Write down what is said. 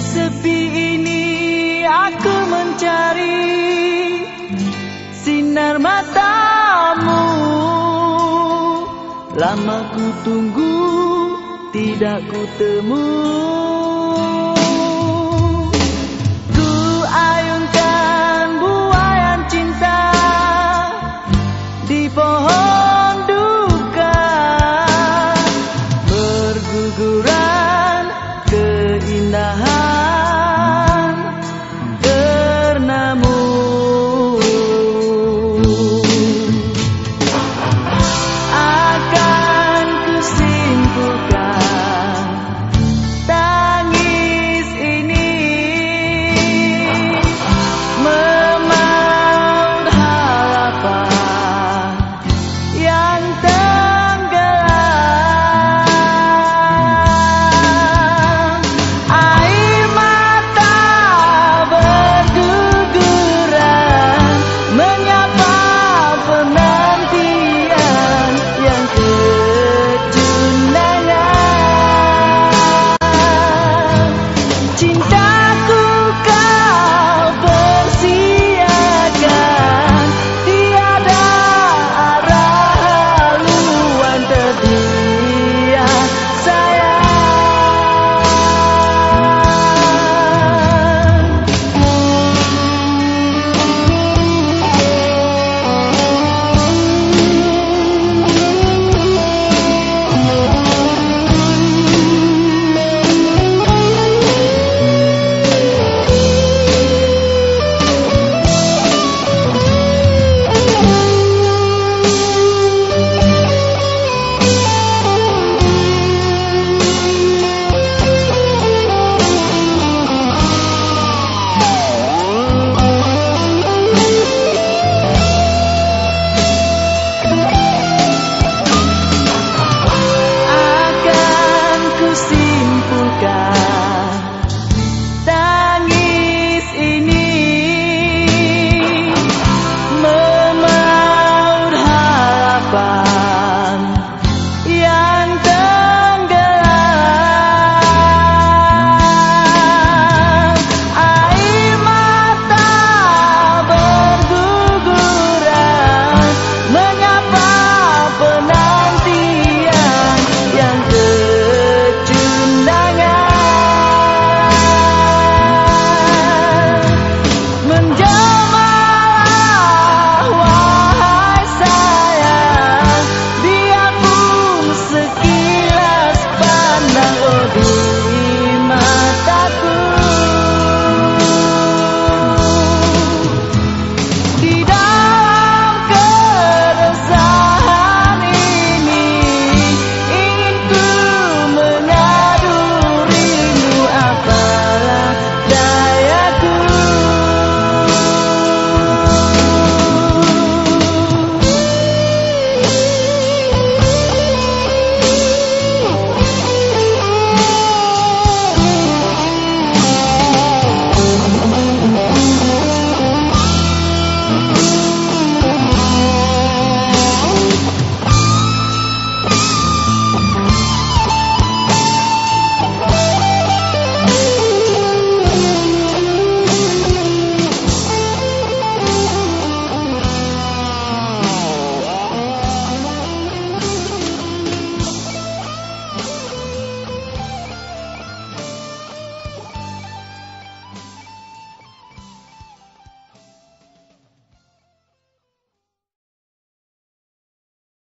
sepi ini aku mencari sinar matamu. Lama ku tunggu tidak ku temui